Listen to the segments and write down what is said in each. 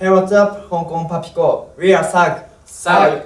Hey, what's up? 香港パピコ We are SAG さ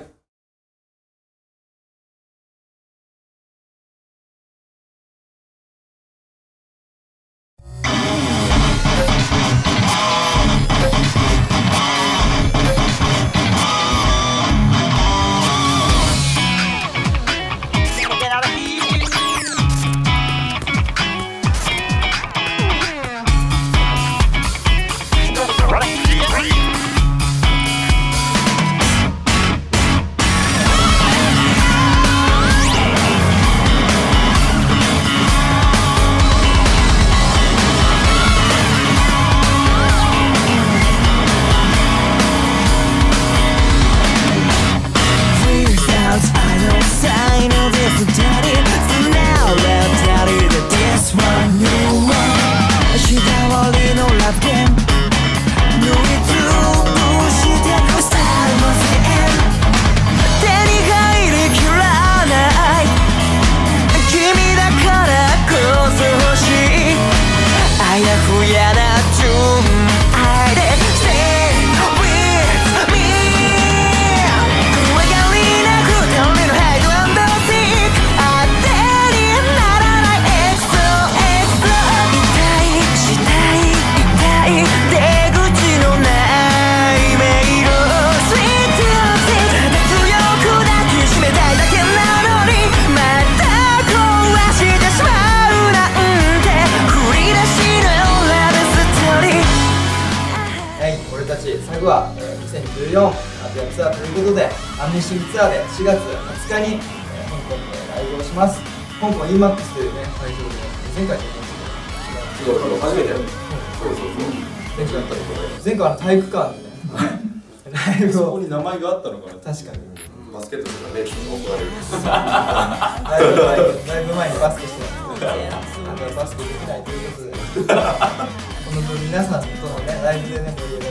俺たちサグは、えー2014アジアツアーということでアムニシーツアーで4月20日に、えー香港でライブをします。香港 EMAX というね会場で前回とそうそう初めて。やるそうそうそう。前回やったところ前回あの体育館でね。ライブそこをに名前があったのかな。確かに。バスケットとかねちょっと怒られるライブ前にライブ前にバスケしてた あとバスケできないということで。本当に皆さんとのねライブでね盛り上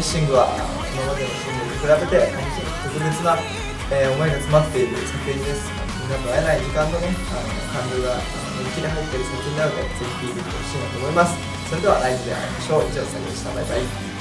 ミッシングは今までのシングルに比べて特別な、えー思いが詰まっている作品です。みんなと会えない時間とねあの感情が乗り切り入っている作品なのでぜひ聴いてみてほしいなと思います。それではライブで会いましょう。以上さぎでした。バイバイ。